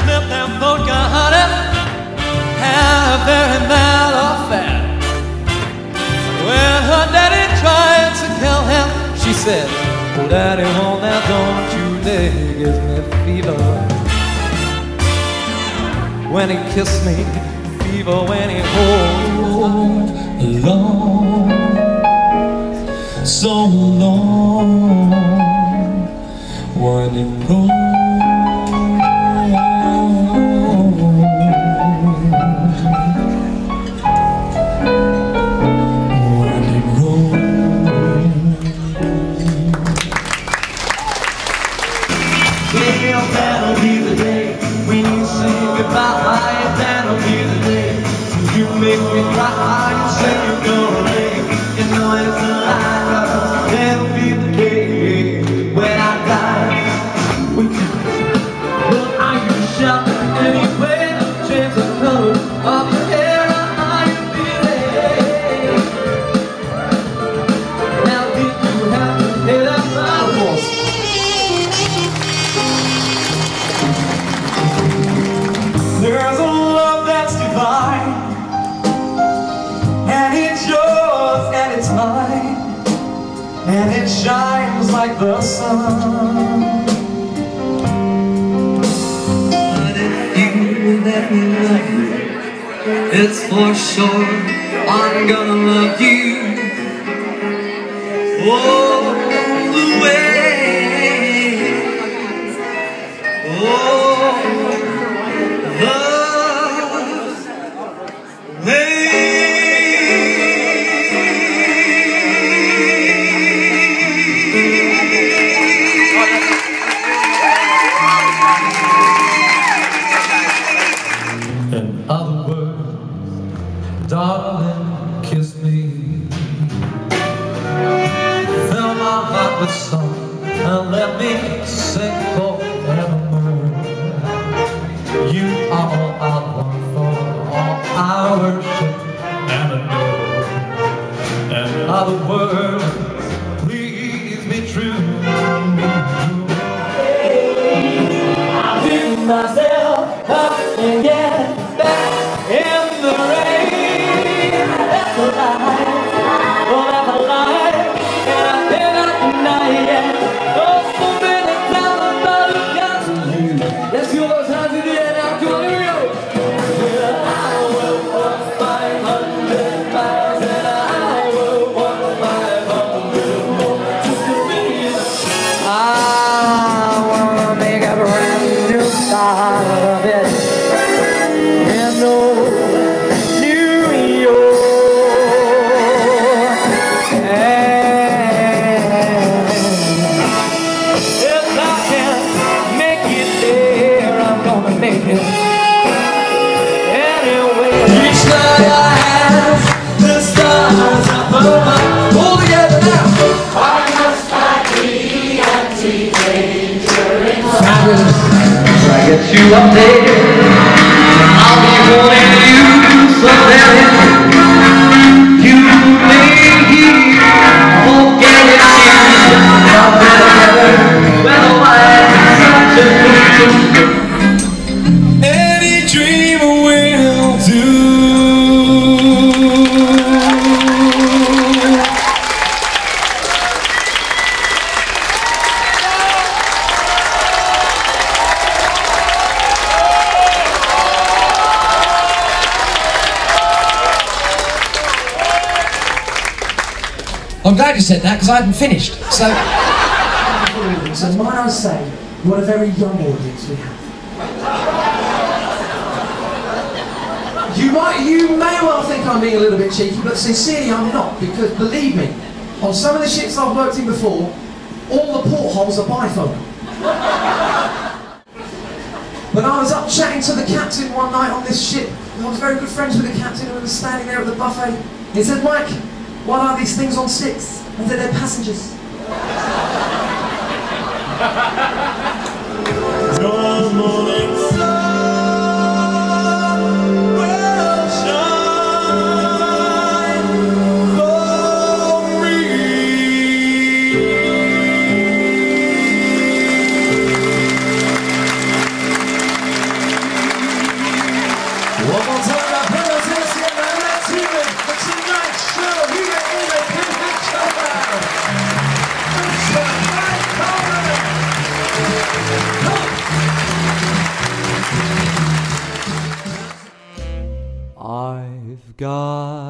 sniffed that vodka, honey, had a very mad affair. When her daddy tried to kill him, she said, Oh, daddy, won't that don't you dare give me fever. When he kissed me, fever when he holds long, so long, winding road. Winding And it shines like the sun. But if you let me love you, it's for sure I'm gonna love you. All my heart song and let me sing forevermore. You are all I want for all I worship and adore. In other words, please be true. I pick myself up and there, I'm gonna make it anyway. Reach the eyes, the stars above. Get you up there. I'll be wanting you so very. I'm glad you said that because I hadn't finished. So, So might I say, what a very young audience we have. You might, you may well think I'm being a little bit cheeky, but sincerely I'm not, because believe me, on some of the ships I've worked in before, all the portholes are bifold. But I was up chatting to the captain one night on this ship, I was very good friends with the captain and we were standing there at the buffet. He said, Mike, what are these things on sticks? Said, they're passengers. Her